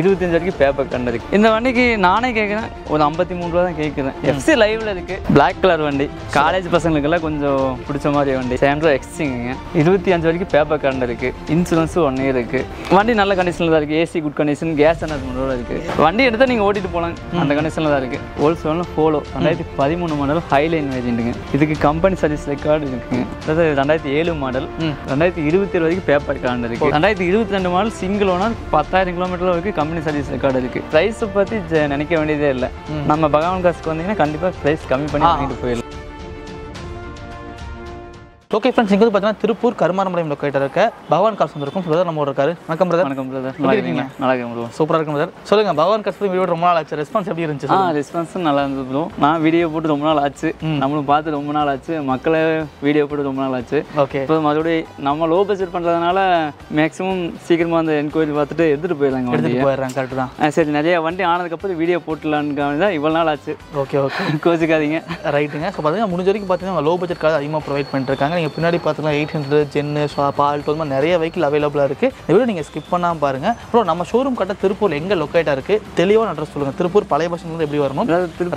இருபத்தஞ்சு வரைக்கும் பேப்பர் கண்ணு இருக்குது இந்த வண்டிக்கு நானே கேட்குறேன் ஒரு ஐம்பத்தி மூணு ரூபா தான் கேட்குறேன் எஃப்சி லைவ்ல இருக்குது பிளாக் கலர் வண்டி காலேஜ் பசங்களுக்கெல்லாம் கொஞ்சம் பிடிச்ச மாதிரி வண்டி சேண்ட்ரோ எக்ஸ்டிங்குங்க இருபத்தி அஞ்சு வரைக்கும் பேப்பர் கண்டு இருக்குது இன்சூரன்ஸும் ஒன்னே இருக்கு இருக்குது வண்டி நல்ல கண்டிஷனில் தான் இருக்குது ஏசி குட் கண்டிஷன் கேஸ் என்ன மூணு ரூபா இருக்குது வண்டி எடுத்தால் நீங்கள் ஓட்டிட்டு போகலாம் அந்த கண்டிஷனில் தான் இருக்குது ஹோல்சேலும் ஃபோலோ ரெண்டாயிரத்தி பதிமூணு மாடல் ஹைலைன் வேஜிட்டுங்க இதுக்கு கம்பெனி சர்வீஸ் ரெக்கார்டு இருக்குங்க அதாவது ரெண்டாயிரத்தி ஏழு மாடல் ரெண்டாயிரத்தி இருபத்தி ஏழு வரைக்கும் பேப்பர் கண்டு இருக்குது ரெண்டாயிரத்தி இருபத்தி ரெண்டு மாடல் சிங்கிள் ஓனர் பத்தாயிரம் கிலோமீட்டர் வரைக்கும் கம்பெனி சர்வீஸ் ரெக்கார்டு இருக்குது ப்ரைஸை பற்றி நினைக்க வேண்டியதே இல்லை நம்ம பகவான் காசுக்கு வந்தீங்கன்னா கண்டிப்பாக ப்ரைஸ் கம்மி பண்ணி வாங்கிட்டு போயிடலாம் ஓகே ஃப்ரெண்ட்ஸ் இங்கே வந்து பார்த்தீங்கன்னா திருப்பூர் கருமாரமலையம் லொக்கேட்டர் இருக்க பகவான் காசு வந்துருக்கும் பிரதர் நம்ம இருக்காரு வணக்கம் பிரதர் வணக்கம் பிரதர் நல்லா இருக்கீங்க நல்லா இருக்கும் சூப்பராக இருக்கும் பிரதர் சொல்லுங்க பகவான் காசு வீடியோ ரொம்ப நாள் ஆச்சு ரெஸ்பான்ஸ் எப்படி இருந்துச்சு ஆ ரெஸ்பான்ஸும் நல்லா இருந்தது நான் வீடியோ போட்டு ரொம்ப நாள் ஆச்சு நம்மளும் பார்த்து ரொம்ப நாள் ஆச்சு மக்களை வீடியோ போட்டு ரொம்ப நாள் ஆச்சு ஓகே இப்போ மறுபடியும் நம்ம லோ பட்ஜெட் பண்ணுறதுனால மேக்ஸிமம் சீக்கிரமாக அந்த என்கொயரி பார்த்துட்டு எடுத்துகிட்டு போயிடலாங்க எடுத்துட்டு போயிடுறாங்க கரெக்ட் தான் சரி நிறைய வண்டி ஆனதுக்கப்புறம் வீடியோ போட்டுலான்னு தான் இவ்வளோ நாள் ஆச்சு ஓகே ஓகே கோச்சிக்காதீங்க ரைட்டுங்க ஸோ பார்த்தீங்கன்னா முடிஞ்ச வரைக்கும் பார்த்தீங்கன்னா லோ பட்ஜெட் கார்டு அதிகமாக ப்ரொவைட் பண்ணிருக்காங்க நீங்கள் பின்னாடி பார்த்துக்கலாம் எயிட் ஹண்ட்ரட் ஜென்னு பால் டோல் மாதிரி நிறைய வெஹிக்கிள் அவைலபிளாக இருக்குது இந்த வீடியோ நீங்கள் ஸ்கிப் பண்ணாமல் பாருங்கள் அப்புறம் நம்ம ஷோரூம் கட்ட திருப்பூர் எங்கே லொக்கேட்டாக இருக்குது தெளிவாக அட்ரஸ் சொல்லுங்கள் திருப்பூர் பழைய வந்து எப்படி வரணும்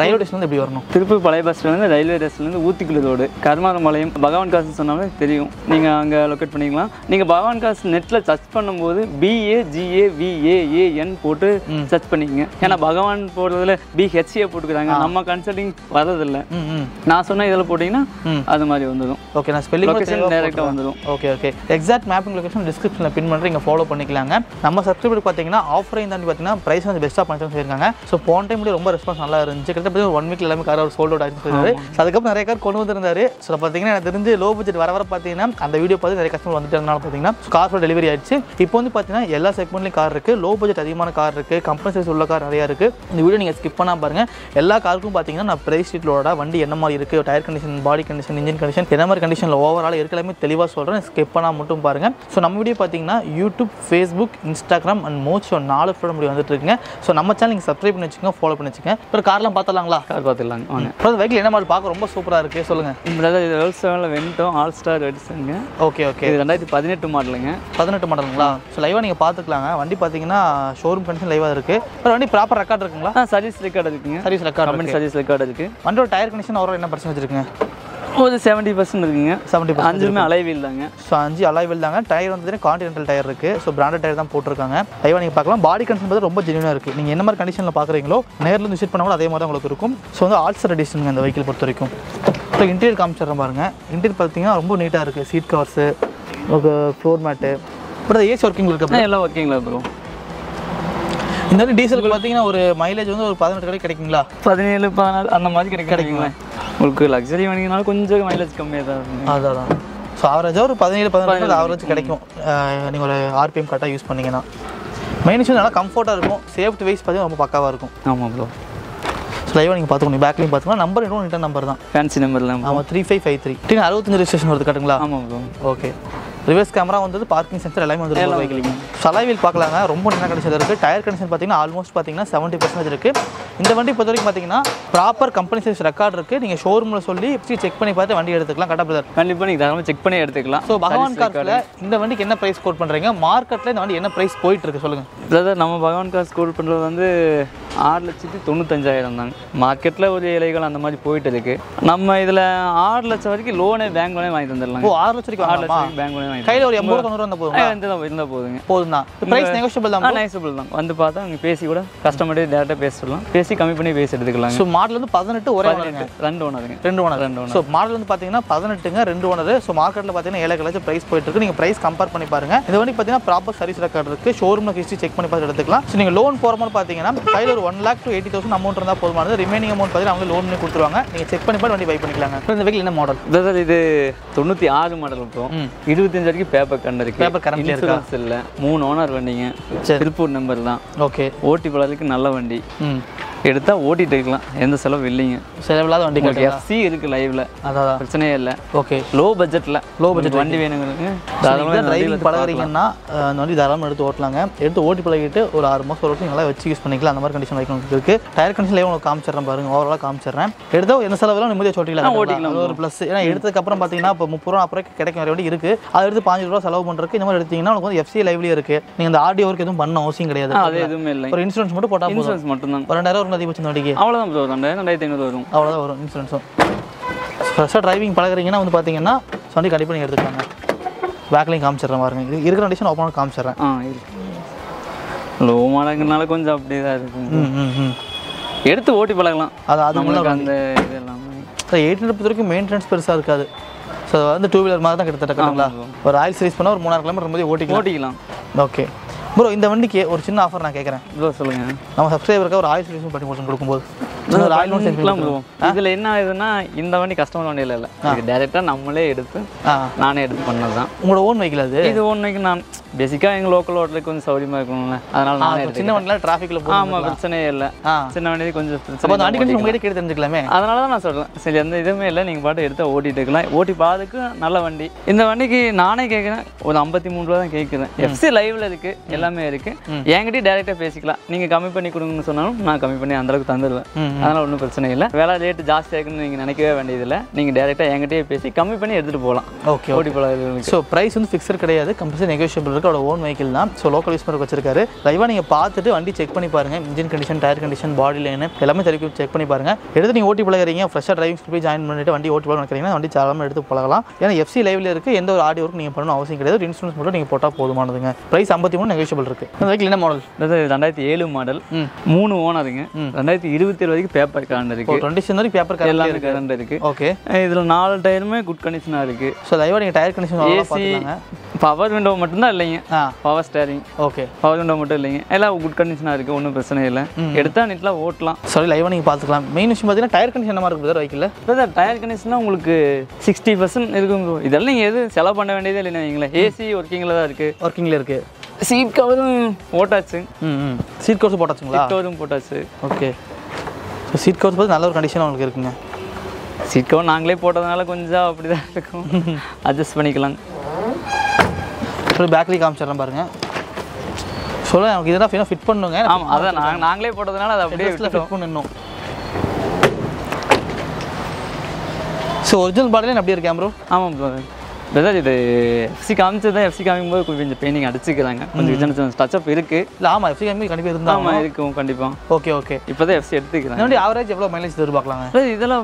ரயில்வே ஸ்டேஷன்லேருந்து எப்படி வரணும் திருப்பூர் பழைய பஸ்லேருந்து ரயில்வே ஸ்டேஷன்லேருந்து ஊத்திக்குள்ள ரோடு மலையும் பகவான் காசு சொன்னாலே தெரியும் நீங்கள் அங்கே லொக்கேட் பண்ணிக்கலாம் நீங்கள் பகவான் காசு நெட்டில் சர்ச் பண்ணும்போது பிஏ ஜிஏ விஏஏஎன் போட்டு சர்ச் பண்ணிக்கங்க ஏன்னா பகவான் போடுறதுல பிஹெச்ஏ போட்டுக்கிறாங்க நம்ம கன்சல்டிங் வரதில்லை நான் சொன்ன இதில் போட்டிங்கன்னா அது மாதிரி வந்துடும் ஓகே நான் ஸ்பெல்லிங் லொக்கேஷன் டேரெக்டாக வந்துடும் okay okay exact mapping location டிஸ்கிரிப்ஷனில் பின் பண்ணுறேன் இங்கே ஃபாலோ பண்ணிக்கலாங்க நம்ம சப்ஸ்கிரைபர் பார்த்தீங்கன்னா ஆஃபரையும் தாண்டி பார்த்தீங்கன்னா ப்ரைஸ் வந்து பெஸ்ட்டாக பண்ணிட்டு சொல்லியிருக்காங்க ஸோ போன டைம் ரொம்ப ரெஸ்பான்ஸ் நல்லா இருந்துச்சு கிட்டத்தட்ட ஒன் வீக் எல்லாமே கார் ஒரு சோல்ட் அவுட் ஆகிட்டு அதுக்கப்புறம் நிறைய கார் கொண்டு வந்திருந்தாரு ஸோ பார்த்தீங்கன்னா எனக்கு தெரிஞ்சு லோ பட்ஜெட் வர வர பார்த்தீங்கன்னா அந்த வீடியோ பார்த்து நிறைய கஸ்டமர் வந்துட்டு இருந்தனால பார்த்தீங்கன்னா கார் டெலிவரி ஆயிடுச்சு இப்போ வந்து பார்த்தீங்கன்னா எல்லா செக்மெண்ட்லையும் கார் இருக்குது லோ பட்ஜெட் அதிகமான கார் இருக்குது கம்பெனி சைஸ் உள்ள கார் நிறையா இருக்குது இந்த வீடியோ நீங்கள் ஸ்கிப் பண்ணால் பாருங்கள் எல்லா காருக்கும் பார்த்தீங்கன்னா நான் ப்ரைஸ் ஷீட்லோட வண்டி என்ன மாதிரி இருக்குது tyre condition body condition engine condition என்ன மாதிரி கண்டிஷனில் இதில் ஓவரால் இருக்கலாமே தெளிவாக சொல்கிறேன் ஸ்கிப் பண்ணால் மட்டும் பாருங்கள் ஸோ நம்ம வீடியோ பார்த்தீங்கன்னா யூடியூப் ஃபேஸ்புக் இன்ஸ்டாகிராம் அண்ட் மோச் ஸோ நாலு ஃபிளம் முடிவு வந்துட்டு இருக்குங்க ஸோ நம்ம சேனல் நீங்கள் சப்ஸ்கிரைப் பண்ணி வச்சுக்கோங்க ஃபாலோ பண்ணி வச்சுக்கோங்க அப்புறம் கார்லாம் பார்த்துலாங்களா கார் பார்த்துலாங்க வாங்க அப்புறம் வெஹிக்கிள் என்ன மாதிரி பார்க்க ரொம்ப சூப்பராக இருக்குது சொல்லுங்கள் இந்த இது ரெல் செவனில் வென்ட்டோம் ஆல் ஸ்டார் வெடிச்சுங்க ஓகே ஓகே இது ரெண்டாயிரத்தி பதினெட்டு மாடலுங்க பதினெட்டு மாடலுங்களா ஸோ லைவாக நீங்கள் பார்த்துக்கலாங்க வண்டி பார்த்தீங்கன்னா ஷோரூம் கண்டிஷன் லைவாக இருக்குது அப்புறம் வண்டி ப்ராப்பர் ரெக்கார்ட் இருக்குங்களா சர்வீஸ் ரெக்கார்டு இருக்குங்க சர்வீஸ் ரெக்கார்டு சர்வீஸ் ரெக்கார்டு இருக்குது வண்டியோட டயர் கண்டிஷன் அவரோட என்ன பிரச்சனை வச்சுருக்குங்க ஒரு செவன்ட்டி பர்சன்ட் இருக்குங்க செவன்ட்டி பர்சன்ட் அஞ்சுமே அலைவில் தாங்க ஸோ அஞ்சு அலைவில் தாங்க டயர் வந்து கான்டினென்டல் டயர் இருக்கு ஸோ பிராண்டட் டயர் தான் போட்டிருக்காங்க டைவா நீங்கள் பார்க்கலாம் பாடி கண்டிஷன் பார்த்து ரொம்ப ஜெனியாக இருக்குது நீங்கள் என்ன மாதிரி கண்டிஷனில் பார்க்குறீங்களோ நேரில் வந்து விசிட் பண்ணாலும் அதே மாதிரி தான் உங்களுக்கு இருக்கும் ஸோ வந்து ஆல்சர் அடிஷனுங்க அந்த வெஹிக்கிள் பொறுத்த வரைக்கும் ஸோ இன்டீரியர் காமிச்சிடுறேன் பாருங்கள் இன்டீரியர் பார்த்தீங்கன்னா ரொம்ப நீட்டாக இருக்குது சீட் கவர்ஸு உங்களுக்கு ஃப்ளோர் மேட்டு அப்புறம் ஏசி ஒர்க்கிங் இருக்கு எல்லாம் ஒர்க்கிங்கில் இருக்கும் இந்த மாதிரி டீசலுக்கு பார்த்தீங்கன்னா ஒரு மைலேஜ் வந்து ஒரு பதினெட்டு கிடைக்குங்களா பதினேழு பதினாலு அந்த மாதிரி கிடைக்கும் கிடைக்குங்களா உங்களுக்கு லக்ஸரி வாங்கினாலும் கொஞ்சம் மைலேஜ் கம்மியாக தான் இருக்கும் அதுதான் ஸோ ஆவரேஜாக ஒரு பதினேழு பதினாறு ஆவரேஜ் கிடைக்கும் நீங்கள் ஒரு ஆர்பிஎம் கரெக்டாக யூஸ் பண்ணிங்கன்னா மைனஸ் நல்லா கம்ஃபர்ட்டாக இருக்கும் சேஃப்டி வைஸ் பார்த்தீங்கன்னா ரொம்ப பக்காவாக இருக்கும் ஆமாம் ப்ரோ ஸோ லைவாக நீங்கள் பார்த்துக்கணும் பேக்லையும் பார்த்துக்கலாம் நம்பர் இன்னும் ரிட்டர்ன் நம்பர் தான் ஃபேன்சி நம்பர்லாம் ஆமாம் த்ரீ ஃபைவ் ஃபைவ் த்ரீ அறுபத்தஞ்சு ரிஜிஸ்ட்ரேஷன் வருது கட்டுங்களா ஆமாம் ப்ரோ ஓகே ரிவர்ஸ் கேமரா வந்து பார்க்கிங் சென்சர் எல்லாமே வந்து பைக்லிங்க சலாவில் பார்க்கலாங்க ரொம்ப நல்ல கண்டிஷன் இருக்குது டயர் கண்டிஷன் பார்த்தீங்கன்னா ஆல்மோஸ்ட் பார்த்தீங்கன்னா செவன்ட்டி பர்சன்டேஜ் இருக்குது இந்த வண்டி பொறுத்த வரைக்கும் பார்த்தீங்கன்னா ப்ராப்பர் கம்பெனி சர்வீஸ் ரெக்கார்ட் இருக்குது நீங்கள் ஷோரூமில் சொல்லி செக் பண்ணி பார்த்து வண்டி எடுத்துக்கலாம் கட்டப்பதர் கண்டிப்பாக நீங்கள் தகவல் செக் பண்ணி எடுத்துக்கலாம் ஸோ பகவான் கார்ஸில் இந்த வண்டிக்கு என்ன ப்ரைஸ் கோட் பண்ணுறீங்க மார்க்கெட்டில் இந்த வண்டி என்ன ப்ரைஸ் போயிட்டு இருக்கு சொல்லுங்கள் பிரதர் நம்ம பகவான் கார் கோட் பண்ணுறது வந்து ஆறு லட்சத்தி தொண்ணூத்தஞ்சாயிரம் தாங்க மார்க்கெட்டில் ஒரு இலைகள் அந்த மாதிரி போயிட்டு இருக்கு நம்ம இதில் ஆறு லட்சம் வரைக்கும் லோனே பேங்க் வாங்கி தந்துடலாம் ஓ ஆறு லட்சம் ஆறு லட்சம் பேங்க் வாங்கி கையில் ஒரு எண்பது தொண்ணூறு வந்தால் போதும் இருந்தால் போதுங்க போதும் தான் ப்ரைஸ் நெகோஷியபிள் தான் நெகோஷியபிள் தான் வந்து பார்த்தா அவங்க பேசி கூட கஸ்டமர்டே டேரெக்டாக பேசலாம் பேசி கம்மி பண்ணி பேசி எடுத்துக்கலாம் ஸோ மாடல் வந்து பதினெட்டு ஒரே ரெண்டு ஓனருங்க ரெண்டு ஓனர் ரெண்டு ஓனர் ஸோ மாடல் வந்து பார்த்தீங்கன்னா பதினெட்டுங்க ரெண்டு ஓனர் ஸோ மார்க்கெட்டில் பார்த்தீங்கன்னா ஏழை கலாச்சும் ப்ரைஸ் போயிட்டு இருக்கு நீங்கள் ப்ரைஸ் கம்பேர் பண்ணி பாருங்க இது வந்து பார்த்தீங்கன்னா ப்ராப்பர் சர்வீஸ் ரெக்கார்டு இருக்கு ஷோரூமில் ஹிஸ்ட்ரி செக் பண்ணி பார்த்து எடுத்துக்கலாம் ஸோ நீங்கள் லோன் போகிற மாதிரி பார்த்தீங்கன்னா கையில் ஒரு one lakh to eighty thousand amount இருந்தால் போதுமானது ரிமைனிங் அமௌண்ட் பார்த்தீங்கன்னா அவங்க லோன் பண்ணி கொடுத்துருவாங்க நீங்கள் செக் பண்ணி பண்ணி வண்டி பை பண்ணிக்கலாங்க இந்த வெஹிக்கிள் என்ன மாடல் பிரதர் இது தொண்ணூற்றி ஆறு மாடல் இருக்கும் இருபத்தஞ்சு வரைக்கும் பேப்பர் கண்டு இருக்கு பேப்பர் கரண்ட் இன்சூரன்ஸ் இல்லை மூணு ஓனர் வண்டிங்க திருப்பூர் நம்பர் தான் ஓகே ஓட்டி பழகிறதுக்கு நல்ல வண்டி எடுத்தால் ஓட்டிகிட்டு இருக்கலாம் எந்த செலவு இல்லைங்க செலவில்லாத வண்டி எஃப்சி இருக்கு லைவ்ல அதான் பிரச்சனையே இல்லை ஓகே லோ பட்ஜெட்ல லோ பட்ஜெட் வண்டி வேணுங்களுக்கு தாராளமாக பழகிறீங்கன்னா அந்த வண்டி தாராளமாக எடுத்து ஓட்டலாங்க எடுத்து ஓட்டி பழகிட்டு ஒரு ஆறு மாதம் ஒரு நல்லா வச்சு யூஸ் பண்ணிக்கலாம் அந்த மாதிரி கண்டிஷன் வைக்கணும் இருக்கு டயர் கண்டிஷன் உங்களுக்கு காமிச்சிடறேன் பாருங்க ஓவராலாக காமிச்சிடுறேன் எடுத்தால் எந்த செலவுலாம் நிம்மதியாக சொல்லிக்கலாம் ஓட்டிக்கலாம் ஒரு ப்ளஸ் ஏன்னா எடுத்ததுக்கப்புறம் பார்த்தீங்கன்னா இப்போ முப்பது ரூபா அப்புறம் கிடைக்கும் வேறு வண்டி இருக்குது அது எடுத்து பாஞ்சு ரூபா செலவு பண்ணுறதுக்கு இந்த மாதிரி எடுத்தீங்கன்னா உங்களுக்கு வந்து எஃப்சி லைவ்லேயே இருக்கு நீங்கள் இந்த ஆடியோ ஒர்க் எதுவும் பண்ண அவசியம் கிடையாது அது எதுவுமே இல்லை ஒரு இன்சூரன்ஸ் மட்டும் போட்டால் இன்சூரன்ஸ் மட்டும் தான் ரெண்டாயிரம் எவ்வளோ போச்சு வண்டிக்கு அவ்வளோதான் ப்ரோ ரெண்டாயிரத்தி ஐநூறு வரும் அவ்வளோதான் வரும் இன்சூரன்ஸும் ஃப்ரெஷ்ஷாக டிரைவிங் பழகிறீங்கன்னா வந்து பார்த்தீங்கன்னா வண்டி கண்டிப்பாக நீங்கள் எடுத்துக்காங்க பேக்லேயும் காமிச்சிடுறேன் பாருங்க இது இருக்கிற கண்டிஷன் ஓப்பன் காமிச்சிடுறேன் ஆ லோ மாடங்கிறனால கொஞ்சம் அப்படியே தான் இருக்கும் ம் ம் எடுத்து ஓட்டி பழகலாம் அது அது அந்த இதெல்லாம் எல்லாமே எயிட் ஹண்ட்ரட் வரைக்கும் மெயின்டெனன்ஸ் பெருசாக இருக்காது ஸோ வந்து டூ வீலர் மாதிரி தான் கிட்டத்தட்ட கட்டுங்களா ஒரு ஆயில் சர்வீஸ் பண்ணால் ஒரு மூணாயிரம் கிலோமீட்டர் போது ஓட்டிக்கலாம் ஓட்டிக்கலாம் ஓகே ப்ரோ இந்த வண்டிக்கு ஒரு சின்ன ஆஃபர் நான் கேட்குறேன் ப்ரோ சொல்லுங்கள் நம்ம சப்ஸ்கிரைபருக்கு ஒரு ஆயில் சொல்யூஷன் பண்ணி கொடுத்து கொடுக்கும்போது ஆயில் லோன் இதில் என்ன ஆகுதுன்னா இந்த வண்டி கஸ்டமர் வண்டியில் இல்லை டேரெக்டாக நம்மளே எடுத்து நானே எடுத்து பண்ணது தான் உங்களோட ஓன் வைக்கல அது இது ஓன் வைக்க நான் பேசிக்கா எங்க லோக்கல் ஹோட்டலுக்கு கொஞ்சம் சௌரியமா இருக்கணும்ல அதனால நான் சின்ன வண்டில ட்ராஃபிக்ல போகும் ஆமா பிரச்சனையே இல்லை சின்ன வண்டி கொஞ்சம் பிரச்சனை அடிக்கடி உங்ககிட்ட கேட்டு தெரிஞ்சுக்கலாமே அதனால தான் நான் சொல்றேன் சரி எந்த இதுவுமே இல்லை நீங்க பாட்டு எடுத்து ஓட்டிட்டு இருக்கலாம் ஓட்டி பாதுக்கு நல்ல வண்டி இந்த வண்டிக்கு நானே கேட்குறேன் ஒரு ஐம்பத்தி மூணு ரூபா தான் கேட்குறேன் எஃப்சி லைவ்ல இருக்கு எல்லாமே இருக்கு என்கிட்டயே டேரெக்டாக பேசிக்கலாம் நீங்க கம்மி பண்ணி கொடுங்கன்னு சொன்னாலும் நான் கம்மி பண்ணி அந்தளவுக்கு தந்துடுவேன் அதனால ஒன்றும் பிரச்சனை இல்லை வேலை ரேட் ஜாஸ்தியாக இருக்குன்னு நீங்க நினைக்கவே வேண்டியதில்லை நீங்கள் டேரெக்டாக என்கிட்டயே பேசி கம்மி பண்ணி எடுத்துட்டு போகலாம் ஓகே ஓட்டி போலாம் ஸோ ப்ரைஸ் வந்து ஃபிக்ஸர் கிடையாது கம்பல்சரி நெகோஷியபிள் இருக்குது மாருட்டோட ஓன் வெஹிக்கிள் தான் ஸோ லோக்கல் யூஸ் பண்ணி வச்சிருக்காரு லைவாக நீங்கள் பார்த்துட்டு வண்டி செக் பண்ணி பாருங்கள் engine condition tyre condition body line எல்லாமே தெளிவு செக் பண்ணி பாருங்கள் எடுத்து நீங்கள் ஓட்டி பழகிறீங்க ஃப்ரெஷ்ஷாக டிரைவிங் ஸ்கூல் ஜாயின் பண்ணிட்டு வண்டி ஓட்டி பழகிறீங்கன்னா வண்டி சாலமாக எடுத்து பழகலாம் ஏன்னா எஃப்சி லைவில் இருக்குது எந்த ஒரு ஆடி ஒர்க் நீங்கள் பண்ணணும் அவசியம் கிடையாது இன்சூரன்ஸ் மட்டும் நீங்கள் போட்டால் போதுமானதுங்க ப்ரைஸ் ஐம்பத்தி மூணு நெகோஷியபிள் இருக்கு இந்த என்ன மாடல் ரெண்டாயிரத்தி ஏழு மாடல் மூணு ஓனருங்க ரெண்டாயிரத்தி இருபத்தி ஏழு வரைக்கும் பேப்பர் கரண்ட் இருக்கு கண்டிஷன் வரைக்கும் பேப்பர் கரண்ட் இருக்கு ஓகே இதில் நாலு டயருமே குட் கண்டிஷனாக இருக்குது ஸோ லைவாக நீங்கள் tyre condition AC power window மட்டும்தான் இல்லைங்க power steering okay power window மட்டும் இல்லைங்க எல்லாம் குட் கண்டிஷனாக இருக்குது ஒன்றும் பிரச்சனை இல்லை எடுத்தால் நீட்லாம் ஓட்டலாம் சாரி லைவாக நீங்கள் பார்த்துக்கலாம் மெயின் விஷயம் பார்த்தீங்கன்னா டயர் கண்டிஷன் மாதிரி இருக்குது வைக்கல சார் டயர் கண்டிஷனாக உங்களுக்கு சிக்ஸ்டி பர்சன்ட் இருக்கும் இதெல்லாம் நீங்கள் எதுவும் செலவு பண்ண வேண்டியதே இல்லைன்னா வைங்களேன் ஏசி ஒர்க்கிங்கில் தான் இருக்குது ஒர்க்கிங்கில் இருக்குது சீட் கவரும் போட்டாச்சு சீட் கவர்ஸும் போட்டாச்சுங்களா சீட் கவரும் போட்டாச்சு ஓகே ஸோ சீட் கவர்ஸ் பார்த்து நல்ல ஒரு கண்டிஷனாக உங்களுக்கு இருக்குங்க சீட் கவர் நாங்களே போட்டதுனால கொஞ்சம் அப்படி தான் இருக்கும் அட்ஜஸ்ட் பண்ணிக்கலாங்க அப்புறம் பேக்கரி காமிச்சிடலாம் பாருங்கள் சொல்ல எனக்கு இதெல்லாம் ஃபீனாக ஃபிட் பண்ணுங்க ஆமாம் அதான் நாங்கள் நாங்களே போட்டதுனால அதை அப்படியே ஃபிட் பண்ணணும் ஸோ ஒரிஜினல் பாடலே அப்படியே இருக்கேன் ப்ரோ ஆமாம் ப்ரோ பிரதர் இது எஃப்சி காமிச்சு தான் எஃப்சி காமிக்கும் போது கொஞ்சம் பெயிண்டிங் அடிச்சுக்கிறாங்க கொஞ்சம் சின்ன சின்ன அப் இருக்கு இல்லை ஆமாம் எஃப்சி காமிக்கு கண்டிப்பாக இருந்தால் ஆமாம் இருக்கும் கண்டிப்பாக ஓகே ஓகே இப்போ தான் எஃப்சி எடுத்துக்கிறேன் ஆவரேஜ் எவ்வளோ மைலேஜ் எதிர்பார்க்கலாங்க இதெல்லாம்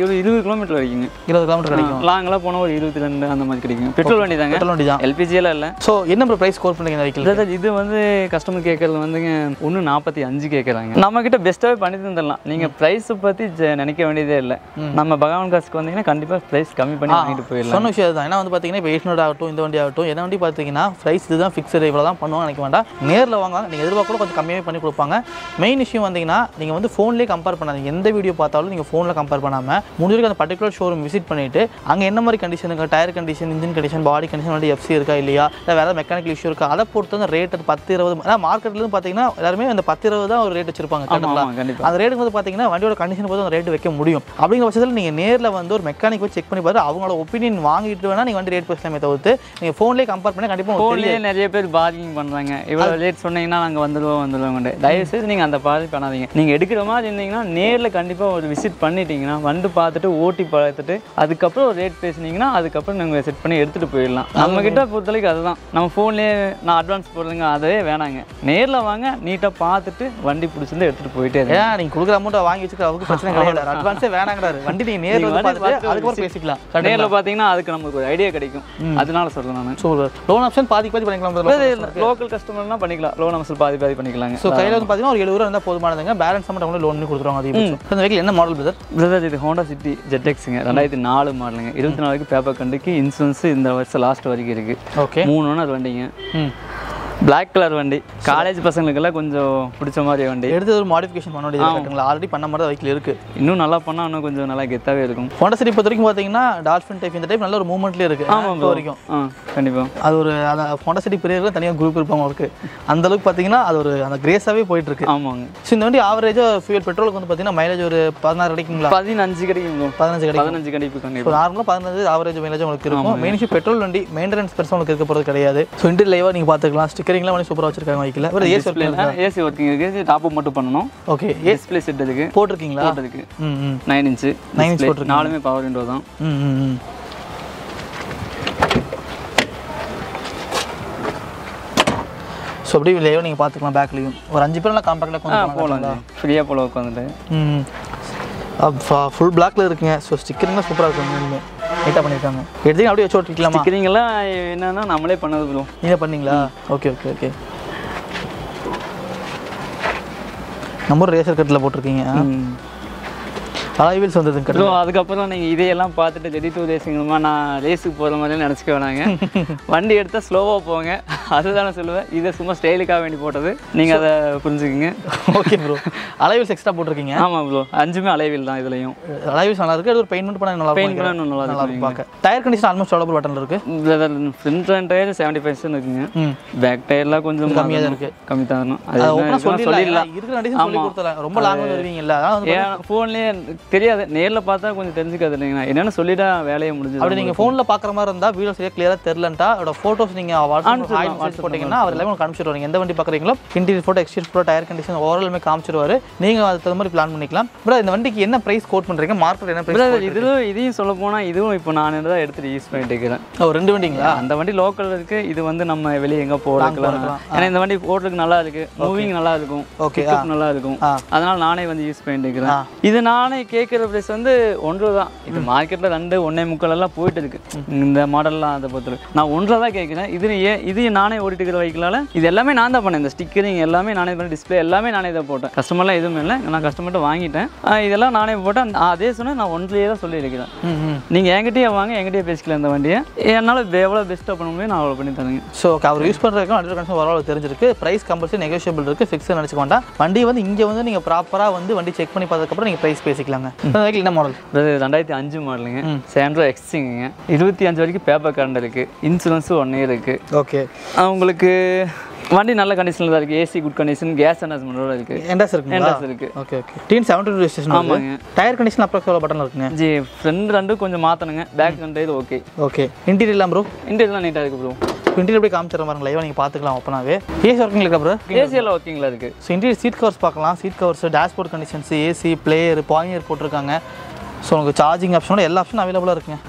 இருபது இருபது கிலோமீட்டர் வரைக்கும் இருபது கிலோமீட்டர் கிடைக்கும் லாங்கெல்லாம் போனால் ஒரு இருபத்தி ரெண்டு அந்த மாதிரி கிடைக்கும் பெட்ரோல் வண்டி தாங்க பெட்ரோல் வண்டி தான் எல்லாம் இல்லை ஸோ என்ன ப்ரைஸ் ஸ்கோர் பண்ணுறீங்க வெஹிக்கிள் பிரதர் இது வந்து கஸ்டமர் கேட்கறது வந்துங்க ஒன்று நாற்பத்தி அஞ்சு கேட்குறாங்க கிட்ட பெஸ்ட்டாகவே பண்ணி தந்துடலாம் நீங்கள் ப்ரைஸை பற்றி நினைக்க வேண்டியதே இல்லை நம்ம பகவான் காசுக்கு வந்தீங்கன்னா கண்டிப்பாக ப்ரைஸ் கம்மி பண்ணி வாங்கிட்டு போயிடலாம் சொன்ன விஷயம் தான் ஏன்னா வந்து பார்த்தீங்கன்னா இப்போ ஆகட்டும் இந்த வண்டி ஆகட்டும் எந்த வண்டி பார்த்தீங்கன்னா ப்ரைஸ் இதுதான் ஃபிக்ஸடு இவ்வளோ தான் பண்ணுவாங்க நினைக்க வேண்டாம் நேரில் வாங்க நீங்கள் எதிர்பார்க்க கூட கொஞ்சம் கம்மியாகவே பண்ணி கொடுப்பாங்க மெயின் இஷ்யூ வந்தீங்கன்னா நீங்கள் வந்து ஃபோன்லேயே கம்பேர் பண்ணாதீங்க எந்த வீடியோ பார்த்தாலும் நீங்கள் ஃபோனில் கம்பேர் பண்ணாமல் முடிஞ்சிருக்க அந்த பர்டிகுலர் ஷோரூம் விசிட் பண்ணிவிட்டு அங்கே என்ன மாதிரி கண்டிஷன் இருக்கா tyre condition engine condition body condition வண்டி எஃப்சி இருக்கா இல்லையா இல்லை வேறு மெக்கானிக்கல் இஷ்யூ இருக்கா அதை பொறுத்து அந்த ரேட் பத்து இருபது அதாவது மார்க்கெட்லேருந்து பார்த்தீங்கன்னா எல்லாருமே அந்த பத்து இருபது தான் ஒரு ரேட் வச்சிருப்பாங்க அந்த ரேட்டுக்கு வந்து பார்த்தீங்கன்னா வண்டியோட கண்டிஷன் போது அந்த ரேட் வைக்க முடியும் அப்படிங்கிற பட்சத்தில் நீங்கள் நேரில் வந்து ஒரு மெக்கானிக் வச்சு செக் பண்ணி பார்த்து அவங்களோட ஒப்பீனியன் வாங்கிட்டு வேணால் நீங்கள் வந்து ரேட் பேசலாமே தவிர்த்து நீங்கள் ஃபோன்லேயே கம்பேர் பண்ணி கண்டிப்பாக ஃபோன்லேயே நிறைய பேர் பார்க்கிங் பண்ணுறாங்க இவ்வளோ ரேட் சொன்னீங்கன்னா நாங்கள் வந்துடுவோம் வந்துடுவோம் தயவு செய்து நீங்கள் அந்த பாதி பண்ணாதீங்க நீங்கள் எடுக்கிற மாதிரி இருந்தீங்கன்னா நேரில் கண்டிப்பாக ஒரு விசிட் பண்ணிட்டீங்கன்னா வந்து பார்த்துட்டு ஓட்டி பார்த்துட்டு அதுக்கப்புறம் ஒரு ரேட் பேசுனீங்கன்னா அதுக்கப்புறம் நாங்கள் செட் பண்ணி எடுத்துகிட்டு போயிடலாம் நம்மக்கிட்ட பொறுத்தளவுக்கு அதுதான் நம்ம ஃபோன்லேயே நான் அட்வான்ஸ் போடுறேங்க அதே வேணாங்க நேரில் வாங்க நீட்டாக பார்த்துட்டு வண்டி பிடிச்சிருந்து எடுத்துகிட்டு போயிட்டே ஏன் நீங்கள் கொடுக்குற அமௌண்ட்டை வாங்கி வச்சுக்கிற அவருக்கு பிரச்சனை கிடையாது அட்வான்ஸே வேணாங்கிறாரு வண்டி நீங்கள் நேரில் பேசிக்கலாம் நேரில் பார்த்தீங்கன்னா அதுக்கு நமக்கு ஒரு ஐடியா ஐடியா கிடைக்கும் அதனால சொல்றேன் நான் லோன் ஆப்ஷன் பாதி பாதி பண்ணிக்கலாம் லோக்கல் கஸ்டமர்னா பண்ணிக்கலாம் லோன் ஆப்ஷன் பாதி பாதி பண்ணிக்கலாங்க ஸோ கையில் வந்து பார்த்தீங்கன்னா ஒரு எழுபது ரூபா இருந்தால் போதுமானதுங்க பேலன்ஸ் அமௌண்ட் அவங்களும் லோன் கொடுத்துருவாங்க அதிகம் அந்த வெஹிக்கிள் என்ன மாடல் பிரதர் பிரதர் இது ஹோண்டா சிட்டி ஜெட்டெக்ஸுங்க ரெண்டாயிரத்தி நாலு மாடலுங்க இருபத்தி நாலுக்கு பேப்பர் கண்டுக்கு இன்சூரன்ஸ் இந்த வருஷம் லாஸ்ட் வரைக்கும் இருக்குது ஓகே மூணு ஒன்று அது வண்டிங்க பிளாக் கலர் வண்டி காலேஜ் பசங்களுக்கெல்லாம் கொஞ்சம் பிடிச்ச மாதிரி வண்டி எடுத்து ஒரு மாடிஃபிகேஷன் பண்ண வேண்டியது ஆல்ரெடி பண்ண மாதிரி வைக்கல இருக்கு இன்னும் நல்லா பண்ணா இன்னும் கொஞ்சம் நல்லா கெத்தாவே இருக்கும் ஃபோட்டோ சரி பொறுத்த வரைக்கும் பார்த்தீங்கன்னா டால்ஃபின் டைப் இந்த டைப் நல்ல ஒரு மூவ்மெண்ட்லேயே இருக்கு ஆமாம் இப்போ வரைக்கும் கண்டிப்பா கண்டிப்பாக அது ஒரு அந்த ஃபோட்டோ சரி பெரிய தனியாக குரூப் இருப்பாங்க அந்த அளவுக்கு பார்த்தீங்கன்னா அது ஒரு அந்த கிரேஸாகவே இருக்கு ஆமாங்க ஸோ இந்த வண்டி ஆவரேஜாக ஃபியூல் பெட்ரோலுக்கு வந்து பார்த்தீங்கன்னா மைலேஜ் ஒரு பதினாறு கிடைக்குங்களா பதினஞ்சு கிடைக்கும் பதினஞ்சு கிடைக்கும் பதினஞ்சு கிடைக்கும் கண்டிப்பாக நார்மலாக பதினஞ்சு ஆவரேஜ் மைலேஜ் உங்களுக்கு இருக்கும் மெயின் பெட்ரோல் வண்டி மெயின்டெனன்ஸ் பெருசாக உங்களுக்கு இருக்க போகிறது கிடையாது ஸோ இன்டர் லைவாக நீங்கள் பார்த்துக்கலாம் ஸ்டிக்கர் ஸ்டிக்கரிங்லாம் வந்து சூப்பராக வச்சிருக்காங்க வைக்கல ஒரு ஏசி ஏசி ஒர்க்கிங் இருக்குது டாப் மட்டும் பண்ணணும் ஓகே டிஸ்பிளே செட் இருக்கு போட்டிருக்கீங்களா போட்டிருக்கு நைன் இன்ச்சு நைன் இன்ச் போட்டு நாலுமே பவர் விண்டோ தான் ஸோ அப்படியே இல்லையோ நீங்கள் பார்த்துக்கலாம் பேக்லேயும் ஒரு அஞ்சு பேர்லாம் காம்பேக்டாக கொஞ்சம் போகலாம் ஃப்ரீயாக போல உட்காந்துட்டு ஃபுல் பிளாக்ல இருக்குங்க ஸோ ஸ்டிக்கரிங்லாம் சூப்பராக இருக்கும் நீட்டாக பண்ணியிருக்காங்க எடுத்து அப்படியே வச்சு ஓட்டிக்கலாம் ஸ்டிக்கரிங்கெல்லாம் என்னன்னா நம்மளே பண்ணது ப்ரோ நீங்கள் பண்ணீங்களா ஓகே ஓகே ஓகே நம்ம ரேசர் கட்டில் போட்டிருக்கீங்க அலைவில் சொந்ததும் கிடையாது அதுக்கப்புறம் நீங்கள் இதையெல்லாம் பார்த்துட்டு ஜெடி டூ ரேசிங்கமாக நான் ரேஸுக்கு போகிற மாதிரி நினச்சிக்க வேணாங்க வண்டி எடுத்தால் ஸ்லோவாக போங்க அதுதானே சொல்லுவேன் இதை சும்மா ஸ்டைலுக்காக வேண்டி போட்டது நீங்கள் அதை புரிஞ்சுக்குங்க ஓகே ப்ரோ அலைவில்ஸ் எக்ஸ்ட்ரா போட்டிருக்கீங்க ஆமாம் ப்ரோ அஞ்சுமே அலைவில் தான் இதுலையும் அலைவில்ஸ் நல்லா இருக்குது அது ஒரு பெயின் பண்ண நல்லா பெயின் பண்ண நல்லா இருக்கும் பார்க்க டயர் கண்டிஷன் ஆல்மோஸ்ட் எவ்வளோ பட்டன் இருக்குது ஃப்ரண்ட் டயர் செவன்ட்டி பர்சன்ட் இருக்குங்க பேக் டயர்லாம் கொஞ்சம் கம்மியாக தான் இருக்குது கம்மி தான் இருக்கும் அது சொல்லிடலாம் ரொம்ப லாங் வருவீங்கல்ல ஃபோன்லேயே தெரியாது நேரில் பார்த்தா கொஞ்சம் தெரிஞ்சுக்காது இல்லைங்கண்ணா என்னென்னு சொல்லிட்டா வேலையை முடிஞ்சு அப்படி நீங்கள் ஃபோனில் பார்க்குற மாதிரி இருந்தால் வீடியோ சரியாக கிளியராக தெரிலன்ட்டா அதோட ஃபோட்டோஸ் நீங்கள் வாட்ஸ்அப் போட்டிங்கன்னா அவர் எல்லாமே காமிச்சிட்டு வரீங்க எந்த வண்டி பார்க்குறீங்களோ interior photo exterior photo tyre condition ஓரளவுமே எல்லாமே காமிச்சிருவாரு நீங்கள் அதுக்கு தகுந்த மாதிரி பிளான் பண்ணிக்கலாம் பட் இந்த வண்டிக்கு என்ன ப்ரைஸ் கோட் பண்ணுறீங்க மார்க்கெட் என்ன ப்ரைஸ் இதுவும் இதையும் சொல்ல போனால் இதுவும் இப்போ நான் தான் எடுத்துகிட்டு யூஸ் பண்ணிட்டு இருக்கிறேன் ஓ ரெண்டு வண்டிங்களா அந்த வண்டி லோக்கல் இருக்குது இது வந்து நம்ம வெளியே எங்கே போகலாம் ஏன்னா இந்த வண்டி ஓட்டுக்கு நல்லா இருக்குது மூவிங் நல்லா இருக்கும் ஓகே நல்லா இருக்கும் அதனால் நானே வந்து யூஸ் பண்ணிட்டு இருக்கிறேன் இது நானே கேட்குற ப்ரைஸ் வந்து ஒன்று தான் இது மார்க்கெட்டில் ரெண்டு ஒன்றே முக்காலெல்லாம் போயிட்டு இருக்கு இந்த மாடல்லாம் அதை பொறுத்தவரை நான் ஒன்றை தான் கேட்குறேன் இது ஏன் இது நானே ஓடிட்டு இருக்கிற வைக்கலால் இது எல்லாமே நான் தான் பண்ணேன் இந்த ஸ்டிக்கரிங் எல்லாமே நானே பண்ணேன் டிஸ்பிளே எல்லாமே நானே தான் போட்டேன் கஸ்டமர்லாம் எதுவும் இல்லை நான் கஸ்டமர்கிட்ட வாங்கிட்டேன் இதெல்லாம் நானே போட்டேன் அதே சொன்னேன் நான் ஒன்றிலேயே தான் சொல்லியிருக்கிறேன் நீங்கள் என்கிட்டயே வாங்க என்கிட்டயே பேசிக்கலாம் இந்த வண்டியை என்னால் எவ்வளோ பெஸ்ட்டாக பண்ண முடியும் நான் அவ்வளோ பண்ணி தரேங்க ஸோ அவர் யூஸ் பண்ணுறதுக்கும் அடுத்த கன்சம் ஓரளவு தெரிஞ்சிருக்கு ப்ரைஸ் கம்பல்சரி நெகோஷியபிள் இருக்குது ஃபிக்ஸ் நினச்சிக்க வண்டி வந்து இங்கே வந்து நீங்கள் ப்ராப்பராக வந்து வண்டி செக் பண்ணி பார்த்ததுக்கப்புறம் நீங்கள் ப்ரைஸ் பேசிக்கலாம் வச்சுருக்காங்க என்ன மாடல் ரெண்டாயிரத்தி அஞ்சு மாடலுங்க சாண்ட்ரோ எக்ஸிங்க இருபத்தி அஞ்சு வரைக்கும் பேப்பர் கரண்ட் இருக்கு இன்சூரன்ஸும் ஒன் இயர் இருக்குது ஓகே உங்களுக்கு வண்டி நல்ல கண்டிஷன்ல தான் இருக்குது ஏசி குட் கண்டிஷன் கேஸ் அனௌன்ஸ்மெண்ட்டோட இருக்கு என்டாஸ் இருக்கு என்டாஸ் இருக்கு okay okay TN seventy two registration ஆமாங்க டயர் கண்டிஷன் அப்புறம் எவ்வளோ பட்டன் இருக்குங்க ஜி ஃப்ரெண்ட் ரெண்டும் கொஞ்சம் மாற்றணுங்க பேக் ரெண்டு இது ஓகே ஓகே இன்டீரியர்லாம் ப்ரோ இன்டீரியர்லாம் நீட்டாக இருக்கு ப்ரோ இன்டீரியர் எப்படி காமிச்சிட மாதிரி லைவாக நீங்கள் பார்த்துக்கலாம் ஓப்பனாகவே ஏசி ஒர்க்கிங் இருக்கா ப்ரோ ஏசி எல்லாம் ஒர்க்கிங்கில் இருக்குது ஸோ இன்டீரியர் சீட் கவர்ஸ் பார்க்கலாம் seat covers dashboard conditions AC player Pioneer போட்டிருக்காங்க ஸோ உங்களுக்கு சார்ஜிங் ஆப்ஷனோட எல்லா ஆப்ஷனும் அவைலபிளாக இருக்குங்க